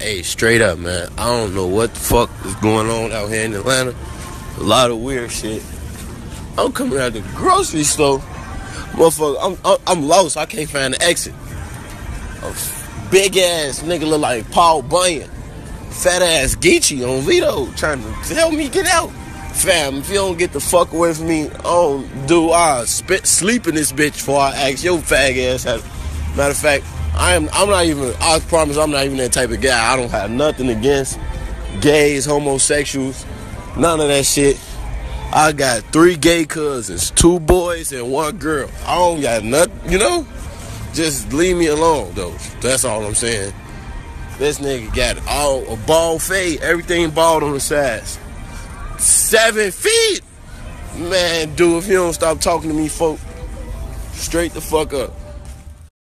Hey, straight up, man. I don't know what the fuck is going on out here in Atlanta. A lot of weird shit. I'm coming out the grocery store. Motherfucker, I'm, I'm, lost. I can't find the exit. A big ass nigga look like Paul Bunyan. Fat ass Geechee on Vito trying to tell me get out. Fam, if you don't get the fuck away from me, don't do I spit sleep in this bitch before I ask your fag ass. Matter of fact, I am I'm not even I promise I'm not even that type of guy. I don't have nothing against gays, homosexuals, none of that shit. I got three gay cousins, two boys and one girl. I don't got nothing, you know? Just leave me alone though. That's all I'm saying. This nigga got all a bald fade, everything bald on the sides. Seven feet! Man, dude, if you don't stop talking to me, folk, straight the fuck up.